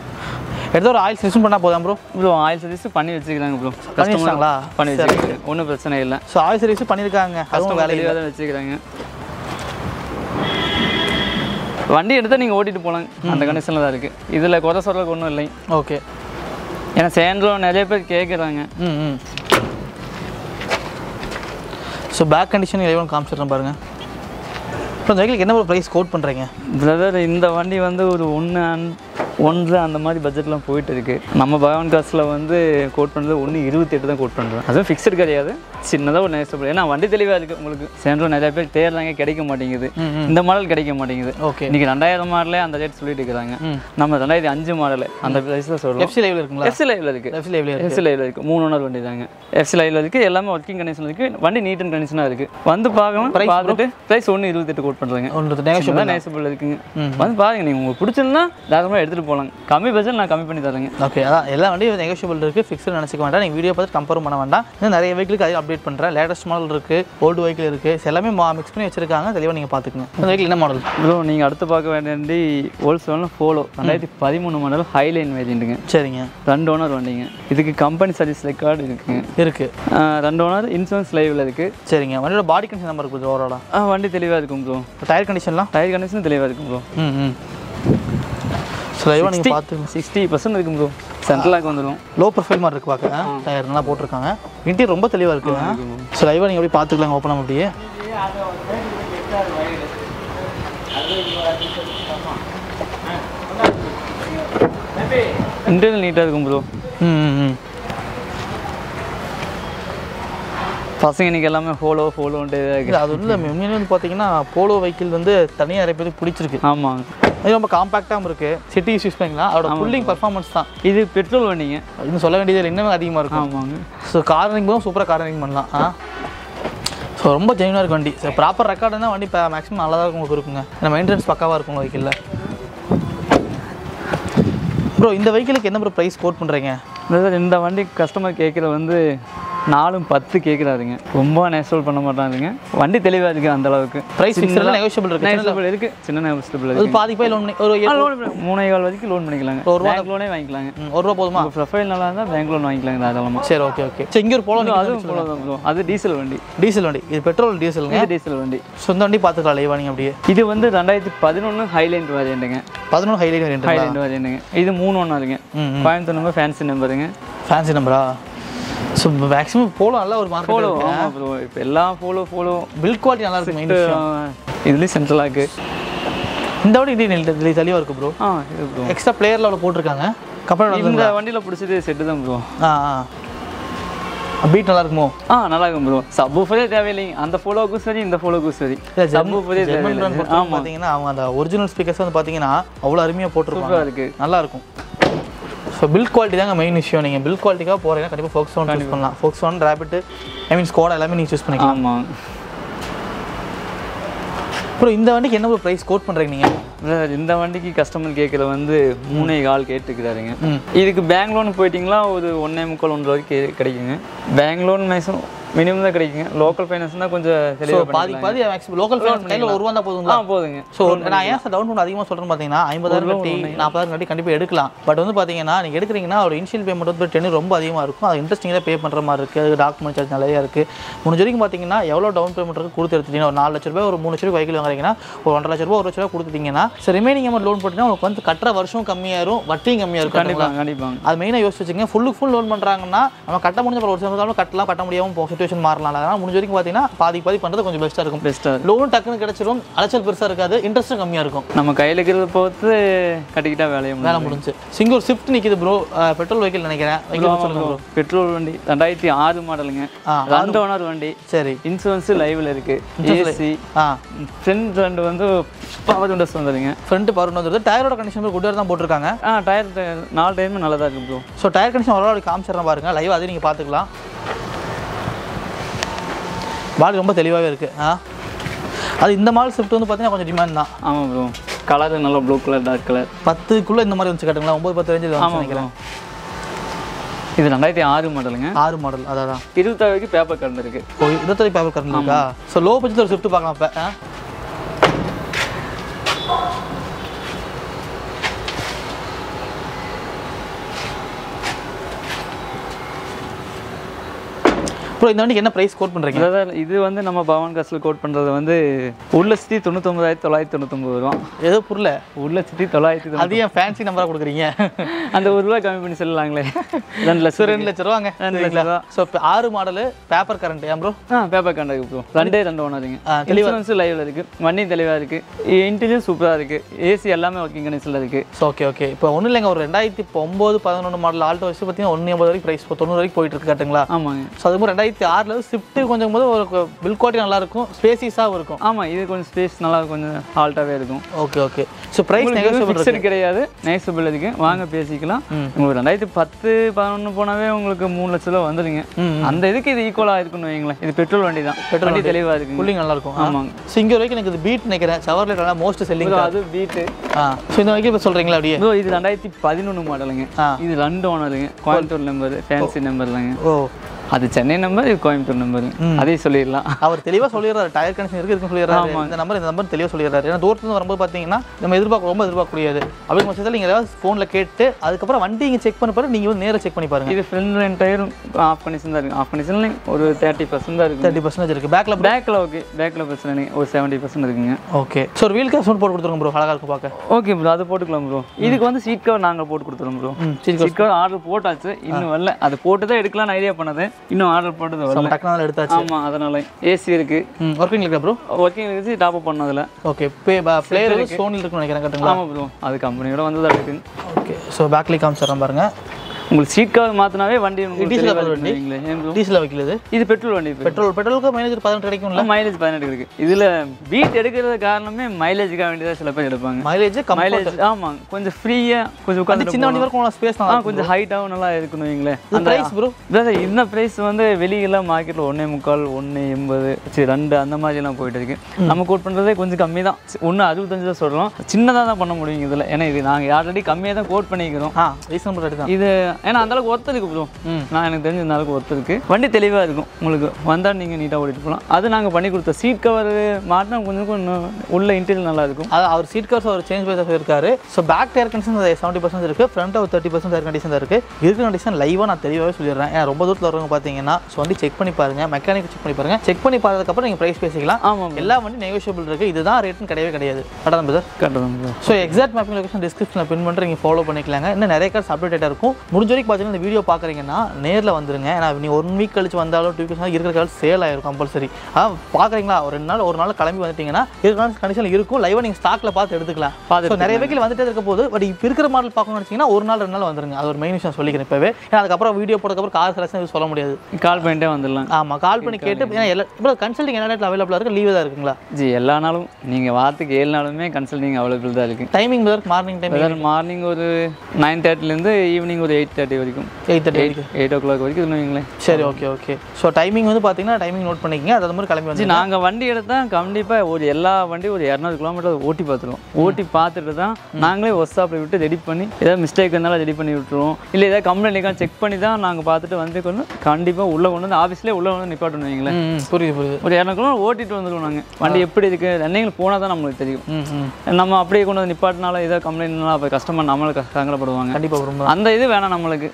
எடுத்து ஒரு ஆயில் சர்வீஸும் பண்ணால் போதும் ப்ரோ ப்ரோ ஆயில் சர்வீஸ் பண்ணி வச்சுக்கிறாங்க ப்ரோ பண்ணிட்டாங்களா பண்ணி வச்சுக்கிறாங்க ஒன்றும் பிரச்சனை இல்லை ஸோ ஆயில் சர்வீஸும் பண்ணியிருக்காங்க கஷ்டம் வேலையாக தான் வச்சுக்கிறாங்க வண்டி எடுத்து நீங்கள் ஓட்டிட்டு போகலாம் அந்த கண்டிஷனில் தான் இருக்குது இதில் குறை சொல்கிறதுக்கு ஒன்றும் இல்லை ஓகே ஏன்னா சேண்ட்ரோம் நிறைய பேர் கேட்குறாங்க ம் ஸோ பேக் கண்டிஷன் எவ்வளோ காமிச்சிடுறேன் பாருங்கள் இப்போ இந்த வெஹிக்கிளுக்கு என்ன ப்ரைஸ் கோட் பண்ணுறீங்க பிரதர் இந்த வண்டி வந்து ஒரு ஒன்று ஒன்று அந்த மாதிரி பட்ஜெட்லாம் போயிட்டு இருக்குது நம்ம பகவான் காசில் வந்து கோட் பண்ணுறது ஒன்று இருபத்தெட்டு தான் கோட் பண்ணுறோம் அதுவும் ஃபிக்ஸ்டு கிடையாது சின்னதாக ஒரு நேசப்படுது ஏன்னா வண்டி தெளிவாக இருக்குது உங்களுக்கு சென்ட்ரல் நிறைய பேர் தேடுறாங்க கிடைக்க மாட்டேங்குது இந்த மாடல் கிடைக்க மாட்டேங்குது ஓகே இன்னைக்கு ரெண்டாயிரம் மாடலே அந்த ரேட் சொல்லிட்டு இருக்கிறாங்க நம்ம ரெண்டாயிரத்தி அஞ்சு மாடல் அந்த ப்ரைஸில் சொல்லுவோம் எஃப்சி லைவில் இருக்குங்களா எஃப்சி லைவில் இருக்குது எஃப்சி லைவில் எஃப்சி லைவில் இருக்குது மூணு ஓனர் வண்டி தாங்க எஃப்சி லைவில் இருக்குது எல்லாமே ஒர்க்கிங் கண்டிஷன் இருக்குது வண்டி நீட் அண்ட் கண்டிஷனாக இருக்குது வந்து பார்க்கணும் பார்த்துட்டு ப்ரைஸ் ஒன்று இருபத்தெட்டு கோட் பண்ணுறாங்க ஒன்று நேசபிள் இருக்குங்க வந்து பாருங்கள் நீங்கள் உங்களுக்கு பிடிச்சிருந்தா தாராளமாக எடுத்துகிட்டு எடுத்துகிட்டு போகலாம் கம்மி பட்ஜெட் நான் கம்மி பண்ணி தரேங்க ஓகே அதான் எல்லா வண்டியும் நெகோஷியபிள் இருக்குது ஃபிக்ஸ்டு நினச்சிக்க வேண்டாம் நீங்கள் வீடியோ பார்த்து கம்பேர் பண்ண வேண்டாம் இன்னும் நிறைய வெஹிக்கிளுக்கு அதிகம் அப்டேட் பண்ணுறேன் லேட்டஸ்ட் மாடல் இருக்குது ஓல்டு வெஹிக்கிள் இருக்குது எல்லாமே மிக்ஸ் பண்ணி வச்சிருக்காங்க தெளிவாக நீங்கள் பார்த்துக்கணும் இந்த வெஹிக்கிள் என்ன மாடல் ப்ரோ நீங்கள் அடுத்து பார்க்க வேண்டிய ஹோல்சேல்னு ஃபோலோ ரெண்டாயிரத்தி பதிமூணு மாடல் ஹைலைன் வேரியண்ட்டுங்க சரிங்க ரெண்டு ஓனர் வண்டிங்க இதுக்கு கம்பெனி சர்வீஸ் ரெக்கார்டு இருக்குங்க இருக்குது ரெண்டு ஓனர் இன்சூரன்ஸ் லைவில் இருக்குது சரிங்க வண்டியோட பாடி கண்டிஷன் நம்பர் இருக்குது ஓவராலாக வண்டி தெளிவாக இருக்கும் ப்ரோ டயர் கண்டிஷன்லாம் டயர் கண்டிஷன் தெளிவாக இருக்கும் ப்ரோ ம் ம் ஸோ நீங்கள் சிக்ஸ்டி இருக்கும் சென்ட்ரலாக வந்துடும் லோ இருக்கு ரொம்ப தெளிவாக நீங்கள் அப்படியே ஓப்பன் இருக்கும் ப்ரோ ம் பசங்க எல்லாமே இருக்குது இல்லை பார்த்தீங்கன்னா போலோ வெஹிக்கிள் வந்து தனியாக நிறைய பேருக்கு பிடிச்சிருக்கு ஆமாங்க இது ரொம்ப காம்பாக்டாகவும் இருக்குது சிட்டி யூஸ் பண்ணிக்கலாம் அதோட ஃபுல்லிங் பர்ஃபார்மன்ஸ் தான் இது பெட்ரோல் வண்டிங்க இன்னும் சொல்ல வேண்டியது இன்னும் அதிகமாக இருக்கும் ஆமாங்க ஸோ கார்னிங் போதும் சூப்பராக கார்னிங் பண்ணலாம் ஆ ஸோ ரொம்ப ஜெயினாக இருக்கும் வண்டி ஸோ ப்ராப்பர் தான் வண்டி மேக்ஸிமம் நல்லா தான் உங்களுக்கு இருக்குங்க ஏன்னா மெயின்டெனன்ஸ் பக்காவாக இருக்கும் வெஹிக்கிளில் ப்ரோ இந்த வெஹிக்கிளுக்கு என்ன ப்ரோ ப்ரைஸ் கோட் பண்ணுறீங்க இந்த வண்டி கஸ்டமர் கேட்குறது வந்து நாலும் பத்து கேட்குறாருங்க ரொம்ப நெசோல் பண்ண மாட்டாருங்க வண்டி தெளிவாக இருக்குது அந்த அளவுக்கு ப்ரைஸ் நெகோஷியபிள் இருக்கு நெகோஷியபிள் இருக்கு சின்ன நெகோஷியபிள் இருக்கு பாதி போய் லோன் ஒரு லோன் மூணே கால் வரைக்கும் லோன் பண்ணிக்கலாங்க ஒரு ரூபா லோனே வாங்கிக்கலாங்க ஒரு ரூபா போதுமா ப்ரொஃபைல் நல்லா இருந்தால் பேங்க் லோன் வாங்கிக்கலாங்க தாராளமாக சரி ஓகே ஓகே சரி இங்கே ஒரு போகலாம் அதுவும் அது டீசல் வண்டி டீசல் வண்டி இது பெட்ரோல் டீசல் டீசல் வண்டி சொந்த வண்டி பார்த்துக்கலாம் லைவா நீங்கள் அப்படியே இது வந்து ரெண்டாயிரத்தி பதினொன்று ஹைலைண்ட் வரையண்டுங்க பதினொன்று ஹைலைண்ட் வரையண்டு ஹைலைண்ட் வரையண்டுங்க இது மூணு ஒன்றா இருக்குங்க கோயம்புத்தூர் நம்பர் ஃபேன்சி நம்பருங்க ஃபேன்சி நம்பரா ஸோ மேக்ஸிமம் போலோ நல்லா ஒரு மார்க் போலோ ப்ரோ இப்போ எல்லாம் போலோ போலோ பில் குவாலிட்டி நல்லா இருக்கு மெயின் இதுலேயும் சென்ட்ரலாக இருக்குது இந்த வாட்டி இது நெல் தெளிவாக இருக்குது ப்ரோ ஆ இது ப்ரோ எக்ஸ்ட்ரா பிளேயரில் அவ்வளோ போட்டிருக்காங்க கப்பல் இந்த வண்டியில் பிடிச்சது செட்டு தான் ப்ரோ ஆ ஆ பீட் நல்லா இருக்குமோ ஆ நல்லா இருக்கும் ப்ரோ சப் ஊஃபரே தேவையில்லை அந்த ஃபோலோவுக்கும் சரி இந்த ஃபோலோவுக்கும் சரி சப் ஊஃபரே தேவையில்லை ஆமாம் பார்த்தீங்கன்னா அவங்க அந்த ஒரிஜினல் ஸ்பீக்கர்ஸ் வந்து பார்த்தீங்கன்னா அவ்வளோ அருமையாக போட்டிருப்பாங்க இருக்குது நல்லா இருக்கும் ஸோ பில் குவாலிட்டி தாங்க மெயின் இஷ்யூ நீங்கள் பில் குவாலிட்டிக்காக போகிறீங்கன்னா கண்டிப்பாக ஃபோக்ஸ் ஒன் யூஸ் பண்ணலாம் Volkswagen Rapid I mean Skoda எல்லாமே நீங்கள் சூஸ் பண்ணிக்கலாம் ஆமாம் அப்புறம் இந்த வண்டிக்கு என்ன ப்ரைஸ் கோட் பண்ணுறீங்க நீங்கள் இந்த வண்டிக்கு கஸ்டமர் கேட்கல வந்து மூணே கால் கேட்டுக்கிறாருங்க இதுக்கு பேங்க் லோன் போயிட்டிங்களா ஒரு ஒன்றே முக்கால் ஒன்றரை வரைக்கும் கிடைக்குங்க பேங்க் லோன் மேக்ஸிமம் மினிமம் தான் கிடைக்குங்க லோக்கல் ஃபைனான்ஸ் தான் கொஞ்சம் தெளிவாக பாதி பாதி மேக்ஸிமம் லோக்கல் ஃபைனான்ஸ் கையில் ஒரு ரூபா தான் போதுங்களா போதுங்க ஸோ நான் ஏன் சார் டவுன் ஒன்று அதிகமாக சொல்கிறேன்னு பார்த்தீங்கன்னா ஐம்பதாயிரம் கட்டி நாற்பதாயிரம் கட்டி கண்டிப்பாக எடுக்கலாம் பட் வந்து பார்த்தீங்கன்னா நீங்கள் எடுக்கிறீங்கன்னா ஒரு இன்ஷியல் பேமெண்ட் வந்து டென் ரொம்ப அதிகமாக இருக்கும் அது இன்ட்ரெஸ்டிங்காக பே பண்ணுற மாதிரி இருக்குது அது டாக்குமெண்ட் சார்ஜ் நிறையா இருக்குது முடிஞ்ச வரைக்கும் பார்த்தீங்கன்னா எவ்வளோ டவுன் பேமெண்ட் இருக்குது கொடுத்து ஒரு நாலு லட்ச ரூபாய் ஒரு மூணு லட்ச ரூபாய் வைக்கல் வாங்குறீங்கன்னா ஒரு ஒன்றரை லட்ச ரூபா ஒரு லட்ச ரூபா கொடுத்துட்டீங்கன்னா சரி ரிமைனிங் அமௌண்ட் லோன் போட்டிங்கன்னா உங்களுக்கு வந்து கட்டுற வருஷம் கம்மியாயிரும் வட்டியும் கம்மியாக இருக்கும் கண்டிப்பாக கண்டிப்பாக அது மெயினாக யோசிச்சு வச்சுங்க ஃபுல்லுக்கு ஃபுல் லோன் பண்ணுறாங்கன்னா நம்ம கட்ட முடிஞ்ச ஒரு வருஷம் கட்டலாம் கட்ட முடியாமல் போக சுச்சுவேஷன் மாறலாம் அதனால் முடிஞ்ச வரைக்கும் பார்த்தீங்கன்னா பாதி பாதி பண்ணுறது கொஞ்சம் பெஸ்ட்டாக இருக்கும் பெஸ்ட்டாக லோன் டக்குன்னு கிடச்சிரும் அலைச்சல் பெருசாக இருக்காது இன்ட்ரெஸ்ட்டும் கம்மியாக இருக்கும் நம்ம கையில் இருக்கிறத பொறுத்து கட்டிக்கிட்டா வேலையை வேலை முடிஞ்சு சிங்கூர் ஷிஃப்ட் நிற்கிது ப்ரோ பெட்ரோல் வெஹிக்கிள் நினைக்கிறேன் பெட்ரோல் வண்டி ரெண்டாயிரத்தி ஆறு மாடலுங்க ரெண்டு ஓனர் வண்டி சரி இன்சூரன்ஸ் லைவில் இருக்கு ஏசி ஃப்ரெண்ட் ரெண்டு வந்து பவர் இண்டஸ் வந்துருங்க ஃப்ரண்ட் பவர் விண்டோஸ் வந்து டயரோட கண்டிஷன் குட் தான் போட்டிருக்காங்க ஆ டயர் நாலு டைம் நல்லா இருக்கும் இருக்கு ஸோ டயர் கண்டிஷன் ஓரளவு காமிச்சிடறேன் பாருங்க லைவ் அதையும் நீங்கள் பார்த்துக்கலாம் பாடி ரொம்ப தெளிவாகவே இருக்குது ஆ அது இந்த மாடல் ஷிஃப்ட் வந்து பார்த்தீங்கன்னா கொஞ்சம் டிமாண்ட் தான் ஆமாம் ப்ரோ கலர் நல்லா ப்ளூ கலர் டார்க் கலர் பத்துக்குள்ளே இந்த மாதிரி வந்து கேட்டுங்களா ஒம்பது பத்து ரேஞ்சு ஆமாம் இது ரெண்டாயிரத்தி ஆறு மாடலுங்க ஆறு மாடல் அதான் இருபத்தாயிரம் பேப்பர் கரண்ட் இருக்கு ஓ இருபத்தாயிரம் paper current so low budget ஒரு ஷிஃப்ட் பார்க்கலாம் இப்போ ப்ரோ இந்த வண்டிக்கு என்ன ப்ரைஸ் கோட் பண்ணுறீங்க சார் இது வந்து நம்ம பவன் காசில் கோட் பண்ணுறது வந்து ஒரு லட்சத்தி தொண்ணூத்தொம்பதாயிரத்தி தொள்ளாயிரத்தி தொண்ணூத்தொம்பது ரூபா ஏதோ புரியல ஒரு லட்சத்தி தொள்ளாயிரத்தி அது ஏன் ஃபேன்சி நம்பராக கொடுக்குறீங்க அந்த ஒரு ரூபாய் கம்மி பண்ணி சொல்லலாங்களே ரெண்டு லட்சம் ரெண்டு லட்சம் ரூபாங்க ரெண்டு லட்சம் ரூபா ஸோ இப்போ ஆறு மாடல் பேப்பர் கரண்ட் ஏன் ப்ரோ ஆ பேப்பர் கரண்ட் ப்ரோ ரெண்டே ரெண்டு ஒன்றா இருக்குங்க லைவில் இருக்குது வண்டி தெளிவாக இருக்குது இன்டீரியர் சூப்பராக இருக்குது ஏசி எல்லாமே ஒர்க்கிங் கண்டிஷனில் இருக்குது ஓகே ஓகே இப்போ ஒன்றும் இல்லைங்க ஒரு ரெண்டாயிரத்தி ஒம்பது பதினொன்று மாடல் ஆல்டோ வச்சு பார்த்தீங்கன்னா ஒன்று எண்பது வரைக்கும் ப்ரைஸ் தொண்ணூறு வரைக்கும் போயிட்டு இருக்கு கரெக்டுங்களா ஆமாங்க ஸோ அதுவும் ரெண்டாயிரத்தி ஆறு ஆறில் ஸ்விஃப்ட்டு கொஞ்சம் போது ஒரு பில் குவாலிட்டி நல்லாயிருக்கும் ஸ்பேசிஸாகவும் இருக்கும் ஆமாம் இது கொஞ்சம் ஸ்பேஸ் நல்லா கொஞ்சம் ஹால்ட்டாகவே இருக்கும் okay okay so price negotiable கிடையாது நெகோசியபிள் இதுக்கு வாங்க பேசிக்கலாம் உங்களுக்கு ரெண்டாயிரத்தி பத்து பதினொன்று போனாவே உங்களுக்கு மூணு லட்ச ரூபா வந்துடுங்க அந்த இதுக்கு இது ஈக்குவலாக இருக்குன்னு வைங்களேன் இது பெட்ரோல் வண்டி தான் பெட்ரோல் வண்டி தெளிவாக இருக்கு கூலிங் இருக்கும் ஆமாங்க ஸோ இங்கே வரைக்கும் எனக்கு இது பீட் நினைக்கிறேன் சவர்லேட் நல்லா மோஸ்ட் செல்லிங் அது பீட் ஆ ஸோ இந்த வரைக்கும் இப்போ சொல்கிறீங்களா அப்படியே இது ரெண்டாயிரத்தி பதினொன்று மாடலுங்க இது ரெண்டு ஓனருங்க கோயம்புத்தூர் நம்பர் ஃபேன்சி நம்பர்லங்க ஓ அது சென்னை நம்பர் இது கோயம்புத்தூர் நம்பர் அதே சொல்லிடலாம் அவர் தெளிவாக சொல்லிடுறாரு டயர் கனெக்ஷன் இருக்கு இருக்குன்னு சொல்லிடுறாரு இந்த நம்பர் இந்த நம்பர் தெளிவாக சொல்லிடுறாரு ஏன்னா தூரத்துலேருந்து வரும்போது பார்த்தீங்கன்னா நம்ம எதிர்பார்க்க ரொம்ப எதிர்பார்க்கக்கூடியது அப்படிங்கிற பட்சத்தில் நீங்கள் ஏதாவது ஃபோனில் கேட்டு அதுக்கப்புறம் வண்டி இங்கே செக் பண்ண பாருங்க நீங்கள் வந்து நேராக செக் பண்ணி பாருங்க இது ஃப்ரெண்ட் ரெண்டு டயரும் ஆஃப் கண்டிஷன் தான் இருக்கு ஆஃப் கண்டிஷனில் ஒரு தேர்ட்டி பர்சன்ட் தான் தேர்ட்டி பர்சன்டேஜ் இருக்கு பேக்கில் பேக்கில் ஓகே பேக்கில் பிரச்சனை ஒரு செவன்ட்டி பர்சன்ட் இருக்குங்க ஓகே ஸோ வீல் கேப் போட்டு கொடுத்துருங்க ப்ரோ அழகாக இருக்கும் பார்க்க ஓகே ப்ரோ அது போட்டுக்கலாம் ப்ரோ இதுக்கு வந்து சீட் கவர் நாங்கள் போட்டு கொடுத்துருவோம் ப்ரோ சீட் கவர் ஆர்டர் போட்டாச்சு இன்னும் வரல அது போட்டு தான் எடுக்கலாம்னு ஐடியா பண்ணது இன்னும் ஆர்டர் போட்டது வரல டக்குனால எடுத்தாச்சு ஆமாம் அதனால ஏசி இருக்கு ஒர்க்கிங் இருக்கு ப்ரோ ஒர்க்கிங் இருக்கு டாப் அப் பண்ணதில் ஓகே பே பிளேயர் சோனில் இருக்குன்னு நினைக்கிறேன் கட்டுங்களா ஆமாம் ப்ரோ அது கம்பெனியோட வந்ததா இருக்குது ஓகே ஸோ பேக்லி காமிச்சிடறேன் பாருங்கள் உங்களுக்கு சீட் கவர் மாத்தினாவே வண்டி டீசல் வண்டி டீசல் வைக்கிறது இது பெட்ரோல் வண்டி பெட்ரோல் பெட்ரோலுக்கு மைலேஜ் பதினெட்டு கிடைக்கும் மைலேஜ் பதினெட்டு இருக்கு இதுல பீட் எடுக்கிறது காரணமே மைலேஜுக்காக வேண்டியதான் சில பேர் எடுப்பாங்க மைலேஜ் மைலேஜ் ஆமா கொஞ்சம் ஃப்ரீயா கொஞ்சம் உட்காந்து சின்ன வண்டி வரைக்கும் ஸ்பேஸ் தான் கொஞ்சம் ஹைட்டாகவும் நல்லா இருக்கணும் வைங்களேன் ப்ரைஸ் ப்ரோ இந்த பிரைஸ் வந்து வெளியெல்லாம் மார்க்கெட்ல ஒன்னே முக்கால் ஒன்னு எண்பது சரி ரெண்டு அந்த மாதிரிலாம் போயிட்டு இருக்கு நம்ம கோட் பண்றதே கொஞ்சம் கம்மி தான் ஒன்னு அறுபத்தஞ்சு தான் சொல்றோம் சின்னதாக தான் பண்ண முடியும் இதுல ஏன்னா இது நாங்க ஆல்ரெடி கம்மியாக தான் கோட் பண்ணிக்கிறோம் ரீசனபிள் ரேட் தான் இது ஏன்னா அந்தளவுக்கு ஒர்த்து இருக்குது ப்ரோ நான் எனக்கு தெரிஞ்ச அந்தளவுக்கு ஒர்த்து வண்டி தெளிவாக இருக்கும் உங்களுக்கு வந்தால் நீங்கள் நீட்டாக ஓடிட்டு போகலாம் அது நாங்கள் பண்ணி கொடுத்த சீட் கவர் மாட்டினா கொஞ்சம் கொஞ்சம் உள்ள இன்டீரியல் நல்லா இருக்கும் அது அவர் சீட் கவர்ஸ் அவர் சேஞ்ச் பண்ணி இருக்காரு so back tyre condition seventy percent இருக்குது ஃப்ரண்ட் ஒரு தேர்ட்டி பர்சன்ட் டயர் கண்டிஷன் இருக்குது இருக்கிற கண்டிஷன் லைவாக நான் தெளிவாகவே சொல்லிடுறேன் ஏன் ரொம்ப தூரத்தில் வரவங்க பார்த்தீங்கன்னா ஸோ வண்டி செக் பண்ணி பாருங்கள் மெக்கானிக் செக் பண்ணி பாருங்கள் செக் பண்ணி பார்த்ததுக்கப்புறம் நீங்கள் ப்ரைஸ் பேசிக்கலாம் ஆமாம் எல்லா வண்டி நெகோஷியபிள் இருக்குது இதுதான் ரேட்னு கிடையவே கிடையாது கட்டணம் சார் கட்டணம் ஸோ எக்ஸாக்ட் மேப்பிங் லொக்கேஷன் டிஸ்கிரிப்ஷனில் பின் பண்ணுறீங்க ஃபாலோ பண்ணிக்கலாங்க இன்னும் நிறைய கார்ஸ் அப்டேட்டாக இருக்கும் முடிஞ்ச வரைக்கும் பார்த்தீங்கன்னா இந்த வீடியோ பார்க்குறீங்கன்னா நேரில் வந்துருங்க ஏன்னா நீ ஒன் வீக் கழிச்சு வந்தாலும் டூ வீக்ஸ் இருக்கிற காலம் சேல் ஆயிரும் கம்பல்சரி ஆ பார்க்குறீங்களா ஒரு ரெண்டு நாள் ஒரு நாள் கிளம்பி வந்துட்டீங்கன்னா இருக்கிற கண்டிஷன் இருக்கும் லைவாக நீங்கள் ஸ்டாக்கில் பார்த்து எடுத்துக்கலாம் பார்த்து நிறைய வீக்கில் வந்துட்டே இருக்க போது பட் இப்போ இருக்கிற மாடல் பார்க்கணும்னு நினச்சிங்கன்னா ஒரு நாள் ரெண்டு நாள் வந்துருங்க அது ஒரு மெயின் விஷயம் சொல்லிக்கிறேன் இப்போவே ஏன்னா அதுக்கப்புறம் வீடியோ போட்டதுக்கப்புறம் கார் செலக்ஷன் சொல்ல முடியாது கால் பண்ணிட்டே வந்துடலாம் ஆமாம் கால் பண்ணி கேட்டு ஏன்னா எல்லா இப்போ கன்சல்டிங் எல்லா நேரத்தில் அவைலபிளாக இருக்குது லீவ் தான் இருக்குங்களா ஜி எல்லா நாளும் நீங்கள் வாரத்துக்கு ஏழு நாளுமே கன்சல்டிங் அவைலபிள் தான் இருக்குது டைமிங் மார்னிங் டைம் மார்னிங் ஒரு நைன் தேர்ட்டிலேருந்து ஈவினிங் ஒரு எயிட் தேர்ட்டி வரைக்கும் eight thirty eight eight o'clock வரைக்கும் இல்லைங்களேன் சரி ஓகே ஓகே ஸோ டைமிங் வந்து பார்த்தீங்கன்னா டைமிங் நோட் பண்ணிக்கிங்க அது மாதிரி கிளம்பி வந்து நாங்கள் வண்டி எடுத்தால் கண்டிப்பாக ஒரு எல்லா வண்டி ஒரு இரநூறு கிலோமீட்டர் ஓட்டி பார்த்துருவோம் ஓட்டி பார்த்துட்டு தான் நாங்களே ஒஸ் ஆப்பில் விட்டு ரெடி பண்ணி ஏதாவது மிஸ்டேக் இருந்தாலும் ரெடி பண்ணி விட்டுருவோம் இல்லை ஏதாவது கம்ப்ளைண்ட் செக் பண்ணி தான் நாங்கள் பார்த்துட்டு வந்து கொண்டு கண்டிப்பாக உள்ளே கொண்டு வந்து ஆஃபீஸ்லேயே உள்ளே வந்து நிப்பாட்டு வைங்களேன் புரியுது புரியுது ஒரு இரநூறு கிலோமீட்டர் ஓட்டிட்டு வந்துடுவோம் நாங்கள் வண்டி எப்படி இருக்குது என்னைங்களுக்கு போனால் தான் நம்மளுக்கு தெரியும் நம்ம அப்படியே கொண்டு வந்து நிப்பாட்டினால ஏதாவது கம்ப்ளைண்ட்னால அப்போ கஸ்டமர் நம்மளுக்கு சங்கடப்படுவாங்க கண்டிப்பாக அந்த இது வேணாம் நம்ம நம்மளுக்கு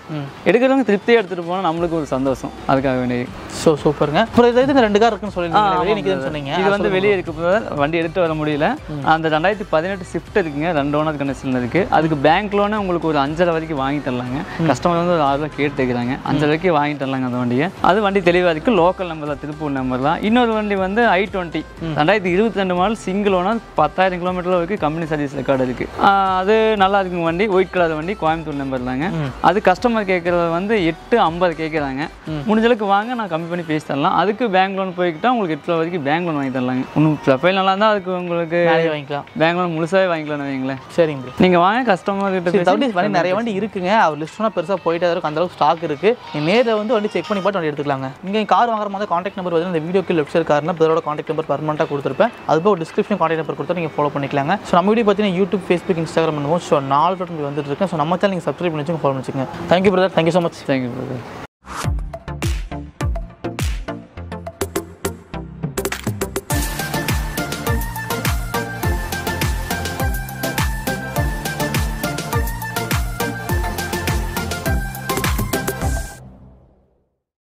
எடுக்கிறவங்க திருப்தியாக எடுத்துகிட்டு போனால் நம்மளுக்கு ஒரு சந்தோஷம் அதுக்காக வேண்டிய ஸோ சூப்பருங்க அப்புறம் இது ரெண்டு கார் இருக்குன்னு சொல்லி சொன்னீங்க இது வந்து வெளியே இருக்க வண்டி எடுத்து வர முடியல அந்த ரெண்டாயிரத்தி பதினெட்டு ஷிஃப்ட் இருக்குங்க ரெண்டு ஓனர் கண்டிஷனில் இருக்குது அதுக்கு பேங்க் லோனே உங்களுக்கு ஒரு அஞ்சரை வரைக்கும் வாங்கி தரலாங்க கஸ்டமர் வந்து ஒரு ஆறு ரூபா கேட்டு வைக்கிறாங்க அஞ்சரை வரைக்கும் வாங்கி தரலாங்க அந்த வண்டியை அது வண்டி தெளிவாக இருக்குது லோக்கல் நம்பர் தான் திருப்பூர் நம்பர் தான் இன்னொரு வண்டி வந்து ஐ டுவெண்ட்டி ரெண்டாயிரத்தி இருபத்தி ரெண்டு மாடல் சிங்கிள் ஓனர் பத்தாயிரம் கிலோமீட்டர் வரைக்கும் கம்பெனி சர்வீஸ் ரெக்கார்டு இருக்குது அது நல்லா இருக்குங்க வண்டி ஒயிட் கலர் வண்டி கோயம்புத்தூர் நம்பர் தாங்க அது அது கஸ்டமர் கேட்குறது வந்து எட்டு ஐம்பது கேட்குறாங்க முடிஞ்சளவுக்கு வாங்க நான் கம்மி பண்ணி பேசி தரலாம் அதுக்கு பேங்க் லோன் போய்கிட்டா உங்களுக்கு எட்டு வரைக்கும் பேங்க் லோன் வாங்கி தரலாங்க ஒன்றும் ப்ரொஃபைல் நல்லா இருந்தால் அதுக்கு உங்களுக்கு வாங்கிக்கலாம் பேங்க் லோன் முழுசாகவே வாங்கிக்கலாம் வைங்களேன் சரிங்க நீங்கள் வாங்க கஸ்டமர் கிட்ட பண்ணி நிறைய வண்டி இருக்குங்க அவர் லிஸ்ட்னா பெருசாக போயிட்டு அதற்கு அந்தளவுக்கு ஸ்டாக் இருக்குது நேரில் வந்து வண்டி செக் பண்ணி பார்த்து வண்டி எடுத்துக்கலாங்க நீங்கள் கார் வாங்குற மாதிரி காண்டாக்ட் நம்பர் வந்து இந்த வீடியோக்கு லெஃப்ட் கார்னா பிறரோட காண்டாக்ட் நம்பர் பர்மனெண்ட்டாக கொடுத்துருப்பேன் அதுபோல் டிஸ்கிரிப்ஷன் காண்டாக்ட் நம்பர் கொடுத்தா நீங்கள் ஃபாலோ பண்ணிக்கலாங்க ஸோ நம்ம வீடியோ பார்த்தீங்கன்னா யூடியூப் ஃபேஸ்புக் இன்ஸ்டாகிராம் பண்ணுவோம் ஸோ நாலு வந்துட்டு இருக்கேன் ஸோ நம்ம சேனல் நீங்கள் சப்ஸ்கிரைப் பண்ணி வச்சுக்கோங்க ஃபாலோ பண்ணிச்சுங்க Thank you, brother. Thank you so much. Thank you, brother.